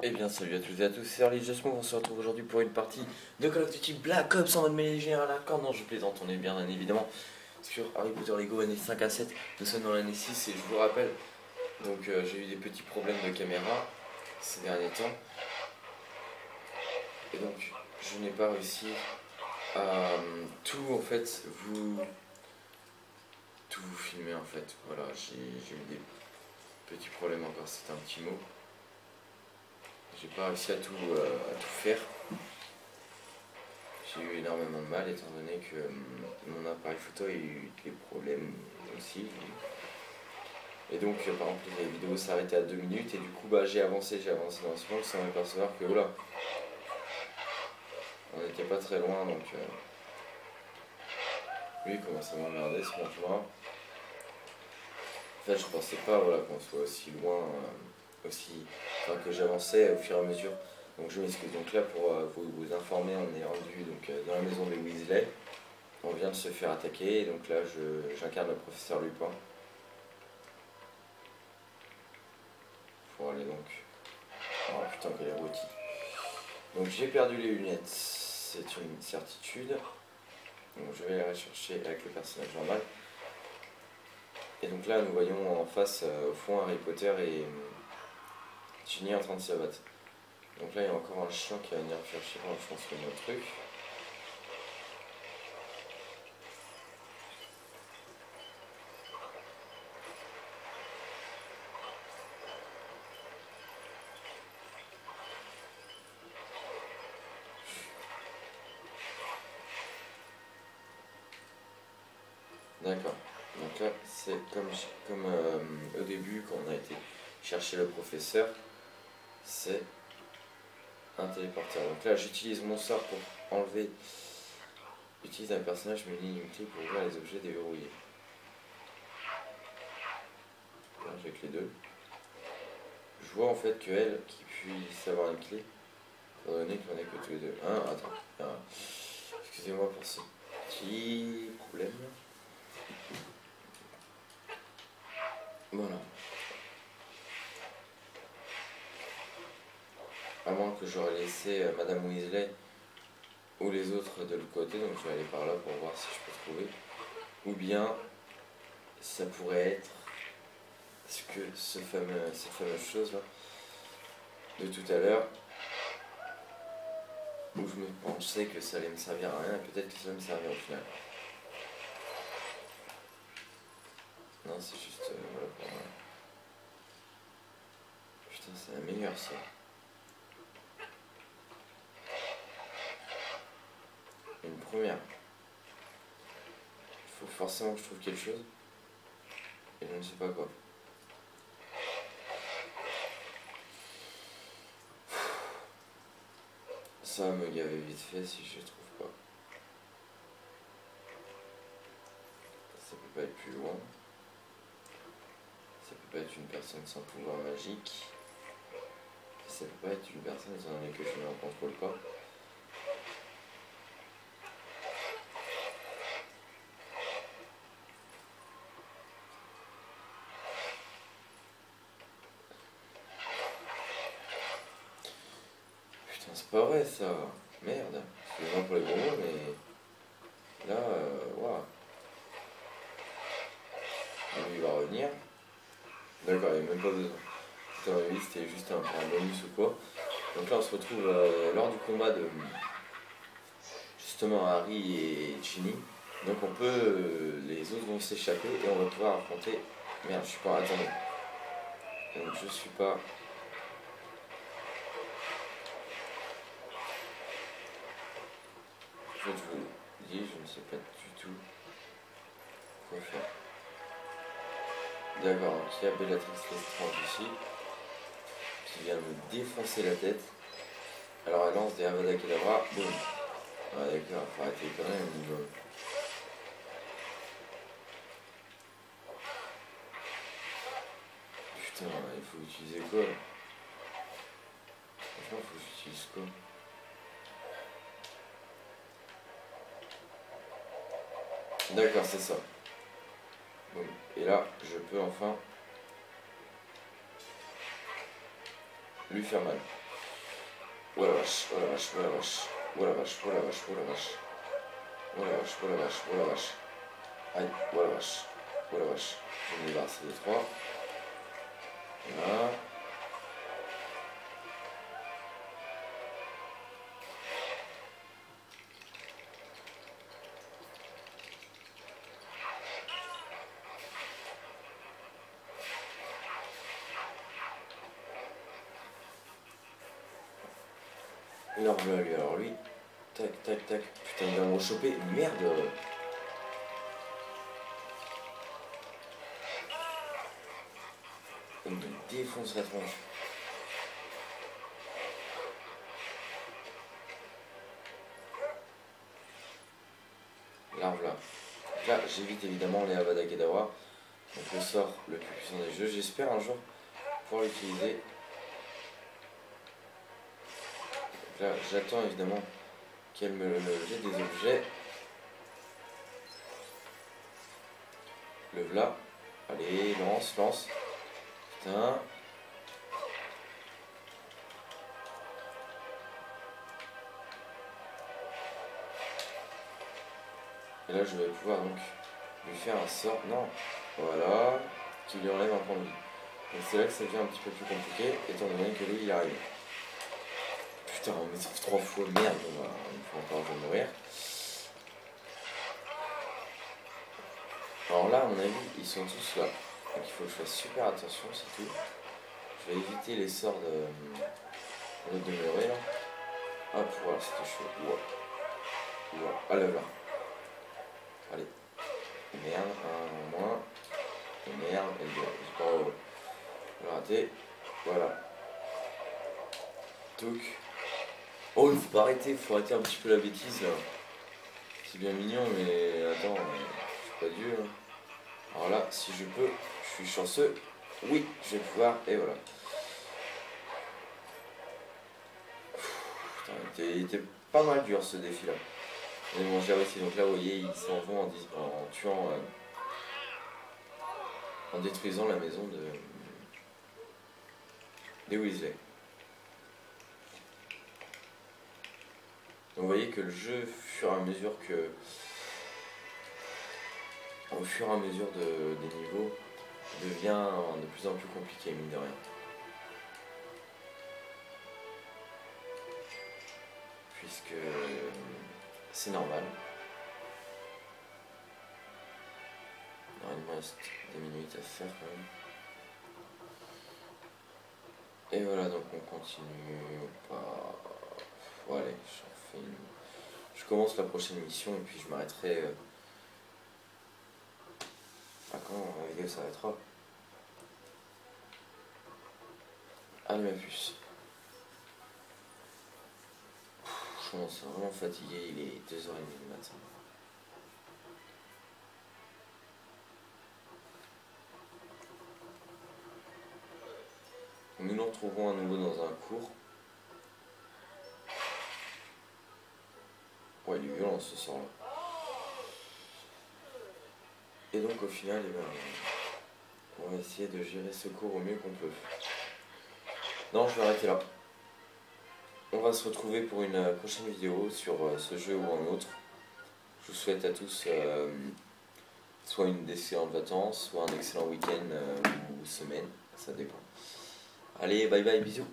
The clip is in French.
Eh bien salut à toutes et à tous, c'est Just Move, on se retrouve aujourd'hui pour une partie de Call of Duty Black Ops en mode mêlée générale à Non je plaisante, on est bien évidemment sur Harry Potter Lego année 5 à 7, nous sommes dans l'année 6 et je vous rappelle, donc euh, j'ai eu des petits problèmes de caméra ces derniers temps. Et donc je n'ai pas réussi à euh, tout en fait vous tout vous filmer en fait, voilà j'ai eu des petits problèmes encore, c'est un petit mot j'ai pas réussi à tout, euh, à tout faire. J'ai eu énormément de mal étant donné que euh, mon appareil photo a eu des problèmes aussi. Et donc euh, par exemple les vidéos s'arrêtaient à 2 minutes et du coup bah, j'ai avancé, j'ai avancé dans ce monde sans m'apercevoir que voilà. On n'était pas très loin donc lui il commence à m'emmerder ce moment En fait je pensais pas voilà, qu'on soit aussi loin aussi, que j'avançais au fur et à mesure. Donc je m'excuse. Donc là, pour euh, vous, informer, on est rendu donc, euh, dans la maison de Weasley. On vient de se faire attaquer, donc là, j'incarne le professeur Lupin. Pour aller donc... Oh putain, quelle est Donc j'ai perdu les lunettes, c'est une certitude. Donc je vais les rechercher avec le personnage normal. Et donc là, nous voyons en face, euh, au fond, Harry Potter et Est en train de. Donc là, il y a encore un chien qui va venir chercher, je pense, le notre truc. D'accord. Donc là, c'est comme, comme euh, au début, quand on a été chercher le professeur c'est un téléporteur. Donc là, j'utilise mon sort pour enlever. J'utilise un personnage muni une clé pour ouvrir les objets déverrouillés. avec les deux. Je vois en fait que elle qui puisse avoir une clé, étant donné qu'on est que tous les deux. Un, attends. Excusez-moi pour ce petit problème. Voilà. À moins que j'aurais laissé euh, Madame Weasley ou les autres de l'autre côté, donc je vais aller par là pour voir si je peux trouver. Ou bien ça pourrait être ce que cette fameuse chose là de tout à l'heure où je me pensais que ça allait me servir à rien et peut-être que ça va me servir au final. Non, c'est juste. Euh, voilà pour. Putain, c'est la meilleure ça. Première. Il faut forcément que je trouve quelque chose. Et je ne sais pas quoi. Ça va me gaver vite fait si je trouve pas. Ça peut pas être plus loin. Ça peut pas être une personne sans pouvoir magique. Ça peut pas être une personne donné que je ne contrôle pas. C'est pas vrai ça. Merde. Excusez-moi pour les gros mots, mais là, euh, waouh. Il va revenir. D'accord, il n'y a même pas besoin. C'était juste un, bonus ou quoi. Donc là, on se retrouve euh, lors du combat de justement Harry et Ginny. Donc on peut, euh, les autres vont s'échapper et on va pouvoir affronter. Merde, je suis pas. Attendez. Donc je suis pas je vous dis, je ne sais pas du tout quoi faire. D'accord, donc il y a Bellatrix Lestrange ici, qui vient me défoncer la tête. Alors elle lance des Avada Kedavra, boum. Ah d'accord, faut arrêter quand même au niveau. Putain, il faut utiliser quoi Franchement, il faut que j'utilise quoi? D'accord, c'est ça. Et là, je peux enfin lui faire mal. Oh la vache, oh la vache, oh la vache, oh la vache, oh la vache, oh la vache. Oh la vache, oh la vache, oh la vache. Aïe, oh la vache, oh la vache. Je vais me débarrasser de trois. Voilà. Alors lui, alors lui, tac, tac, tac. Putain, il va me rechoper. Merde. Il me défonce la tronche. L'arbre là. Là, j'évite évidemment les Avada Kedavra. Donc le sort le plus puissant des jeux. J'espère un jour pouvoir l'utiliser là, j'attends évidemment qu'elle me jette des objets. Le v'là. Allez, lance, lance. Putain. Et là, je vais pouvoir donc lui faire un sort. Non. Voilà. Qui lui enlève un point de vie. Et c'est là que ça devient un petit peu plus compliqué, étant donné que lui, il arrive. Putain, on met trois fois, merde, on va, encore, je mourir. Alors là, à mon avis, ils sont tous là. Donc il faut que je fasse super attention, c'est tout. Je vais éviter les sorts de, de demeurer là. Hop, voilà, c'était chaud. Wow. Wow. Allez, là. Allez. Merde, un moins. Et merde, et deux. J'ai pas raté. Voilà. Touc. Oh, il faut pas arrêter, il faut arrêter un petit peu la bêtise. C'est bien mignon, mais attends, je suis pas Dieu. Hein. Alors là, si je peux, je suis chanceux. Oui, je vais pouvoir, et voilà. Putain, il était, pas mal dur ce défi là. Mais bon, j'ai réussi. Donc là, vous voyez, ils s'en vont en, tuant, euh, en détruisant la maison de des Weasley. Vous voyez que le jeu, au fur et à mesure que. Au fur et à mesure de, des niveaux, devient de plus en plus compliqué, mine de rien. Puisque c'est normal. il me reste des minutes à faire quand même. Et voilà, donc on continue. Pas... Allez, commence la prochaine mission et puis je m'arrêterai euh, à quand la vidéo s'arrêtera. Allez ma puce. Je commence vraiment fatigué, il est 2h30 du matin. Nous nous retrouvons à nouveau dans un cours. Ouais, il est violent ce sort là. Et donc au final, eh ben, on va essayer de gérer ce cours au mieux qu'on peut. Non, je vais arrêter là. On va se retrouver pour une euh, prochaine vidéo sur euh, ce jeu ou un autre. Je vous souhaite à tous euh, soit une excellente vacances, soit un excellent week-end ou semaine, ça dépend. Allez, bye bye, bisous